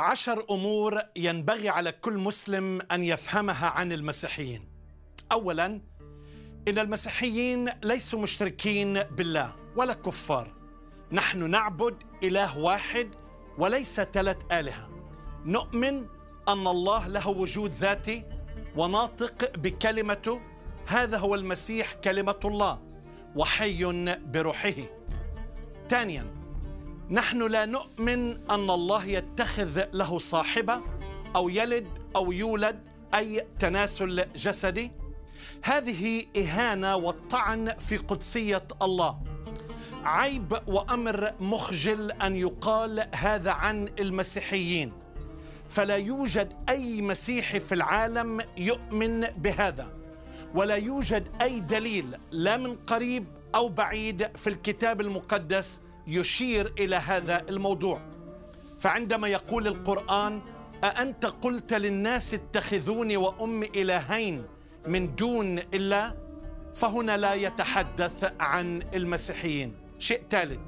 عشر أمور ينبغي على كل مسلم أن يفهمها عن المسيحيين. اولا إن المسيحيين ليسوا مشركين بالله ولا كفار. نحن نعبد إله واحد وليس ثلاث آلهة. نؤمن أن الله له وجود ذاتي وناطق بكلمته هذا هو المسيح كلمة الله وحي بروحه. ثانيا نحن لا نؤمن أن الله يتخذ له صاحبة أو يلد أو يولد أي تناسل جسدي. هذه إهانة والطعن في قدسية الله. عيب وأمر مخجل أن يقال هذا عن المسيحيين. فلا يوجد أي مسيحي في العالم يؤمن بهذا. ولا يوجد أي دليل لا من قريب أو بعيد في الكتاب المقدس يشير إلى هذا الموضوع. فعندما يقول القرآن أأنت قلت للناس اتخذوني وأمي إلهين من دون الله؟ فهنا لا يتحدث عن المسيحيين. شيء ثالث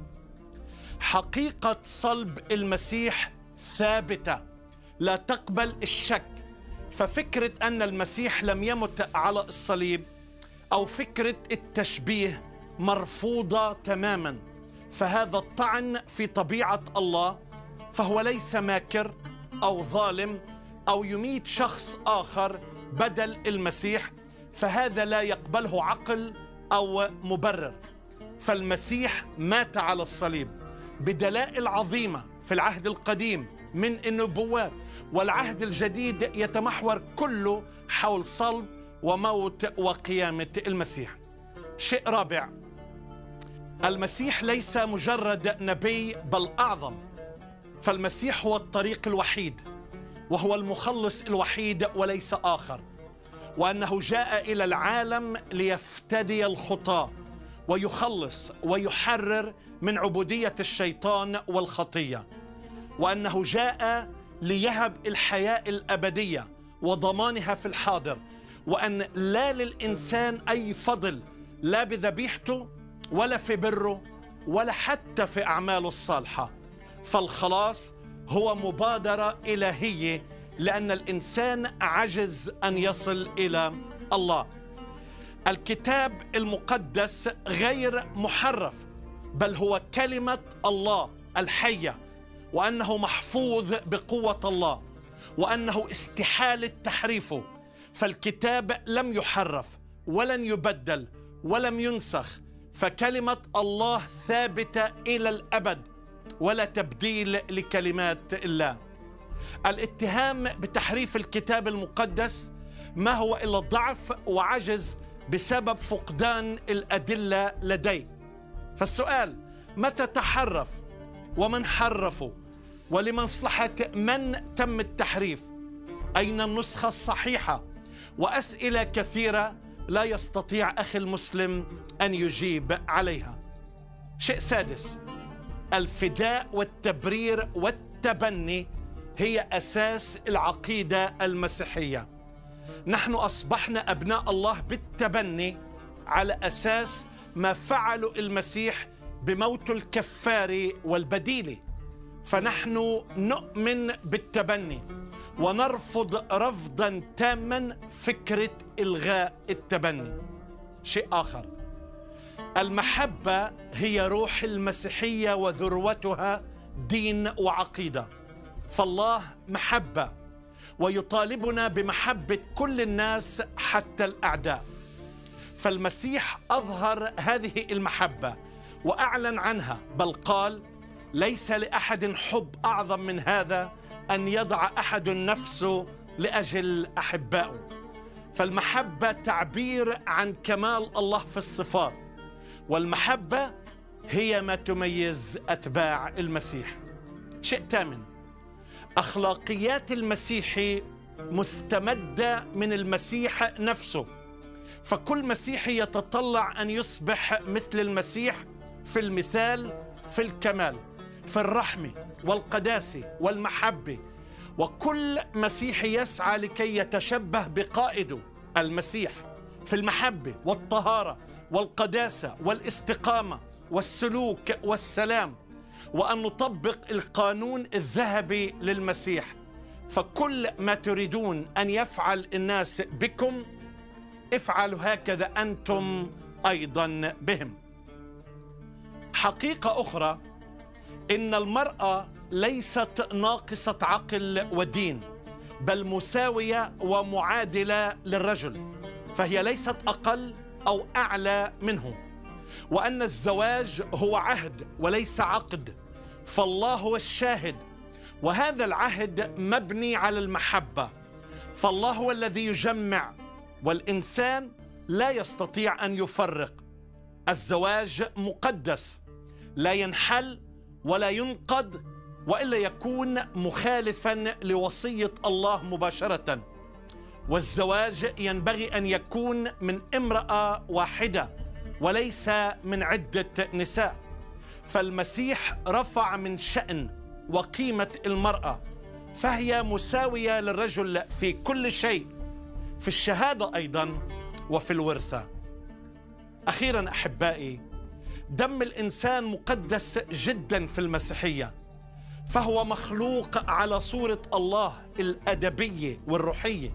حقيقة صلب المسيح ثابتة لا تقبل الشك. ففكرة أن المسيح لم يمت على الصليب أو فكرة التشبيه مرفوضة تماما. فهذا الطعن في طبيعة الله فهو ليس ماكر أو ظالم أو يميت شخص آخر بدل المسيح فهذا لا يقبله عقل أو مبرر. فالمسيح مات على الصليب بدلائل عظيمة في العهد القديم من النبوات والعهد الجديد يتمحور كله حول صلب وموت وقيامة المسيح. شيء رابع المسيح ليس مجرد نبي بل أعظم. فالمسيح هو الطريق الوحيد وهو المخلص الوحيد وليس آخر. وأنه جاء إلى العالم ليفتدي الخطاه ويخلص ويحرر من عبودية الشيطان والخطية. وأنه جاء ليهب الحياة الأبدية وضمانها في الحاضر. وأن لا للإنسان أي فضل لا بذبيحته ولا في بره ولا حتى في أعماله الصالحة. فالخلاص هو مبادرة إلهية لأن الإنسان عجز أن يصل إلى الله. الكتاب المقدس غير محرف بل هو كلمة الله الحية وأنه محفوظ بقوة الله وأنه استحاله تحريفه فالكتاب لم يحرف ولن يبدل ولم ينسخ. فكلمة الله ثابتة إلى الأبد ولا تبديل لكلمات الله. الاتهام بتحريف الكتاب المقدس ما هو إلا ضعف وعجز بسبب فقدان الأدلة لديه. فالسؤال متى تحرف ومن حرفه ولمصلحه من تم التحريف؟ أين النسخة الصحيحة؟ وأسئلة كثيرة لا يستطيع أخي المسلم أن يجيب عليها. شيء سادس الفداء والتبرير والتبني هي أساس العقيدة المسيحية. نحن أصبحنا أبناء الله بالتبني على أساس ما فعله المسيح بموت الكفار والبديل فنحن نؤمن بالتبني. ونرفض رفضا تاما فكرة إلغاء التبني. شيء آخر. المحبة هي روح المسيحية وذروتها دين وعقيدة. فالله محبة ويطالبنا بمحبة كل الناس حتى الأعداء. فالمسيح أظهر هذه المحبة وأعلن عنها بل قال ليس لأحد حب أعظم من هذا أن يضع أحد نفسه لأجل أحبائه. فالمحبة تعبير عن كمال الله في الصفات والمحبة هي ما تميز أتباع المسيح. شيء ثامن أخلاقيات المسيحي مستمدة من المسيح نفسه. فكل مسيحي يتطلع أن يصبح مثل المسيح في المثال في الكمال. في الرحمه والقداسة والمحبة وكل مسيحي يسعى لكي يتشبه بقائده المسيح في المحبة والطهارة والقداسة والاستقامة والسلوك والسلام وأن نطبق القانون الذهبي للمسيح. فكل ما تريدون أن يفعل الناس بكم افعلوا هكذا أنتم أيضا بهم. حقيقة أخرى إن المرأة ليست ناقصة عقل ودين بل مساوية ومعادلة للرجل فهي ليست أقل أو أعلى منه. وأن الزواج هو عهد وليس عقد فالله هو الشاهد وهذا العهد مبني على المحبة. فالله هو الذي يجمع والإنسان لا يستطيع أن يفرق. الزواج مقدس لا ينحل ولا ينقض وإلا يكون مخالفا لوصية الله مباشرة. والزواج ينبغي أن يكون من امرأة واحدة وليس من عدة نساء. فالمسيح رفع من شأن وقيمة المرأة فهي مساوية للرجل في كل شيء في الشهادة أيضا وفي الورثة. أخيرا أحبائي دم الإنسان مقدس جدا في المسيحية. فهو مخلوق على صورة الله الأدبية والروحية.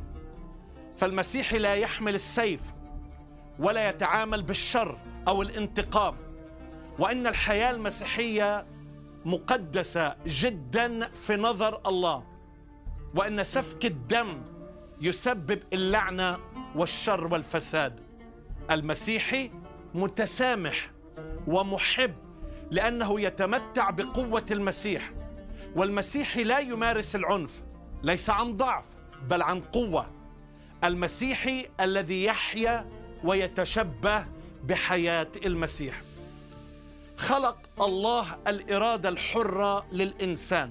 فالمسيحي لا يحمل السيف ولا يتعامل بالشر أو الانتقام. وإن الحياة المسيحية مقدسة جدا في نظر الله. وإن سفك الدم يسبب اللعنة والشر والفساد. المسيحي متسامح ومحب لأنه يتمتع بقوة المسيح. والمسيحي لا يمارس العنف ليس عن ضعف بل عن قوة. المسيحي الذي يحيا ويتشبه بحياة المسيح. خلق الله الإرادة الحرة للإنسان.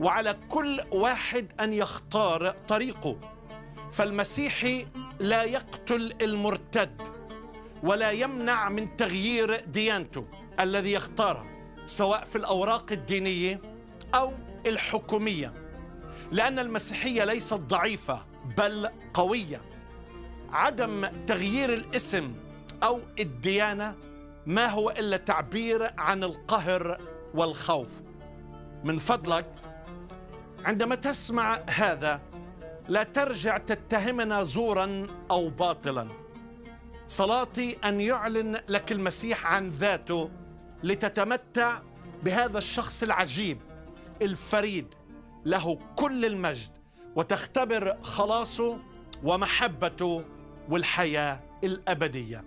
وعلى كل واحد أن يختار طريقه. فالمسيحي لا يقتل المرتد. ولا يمنع من تغيير ديانته الذي يختارها سواء في الأوراق الدينية أو الحكومية. لأن المسيحية ليست ضعيفة بل قوية. عدم تغيير الاسم أو الديانة ما هو إلا تعبير عن القهر والخوف. من فضلك عندما تسمع هذا لا ترجع تتهمنا زورا أو باطلا. صلاتي أن يعلن لك المسيح عن ذاته لتتمتع بهذا الشخص العجيب الفريد له كل المجد وتختبر خلاصه ومحبته والحياة الأبدية.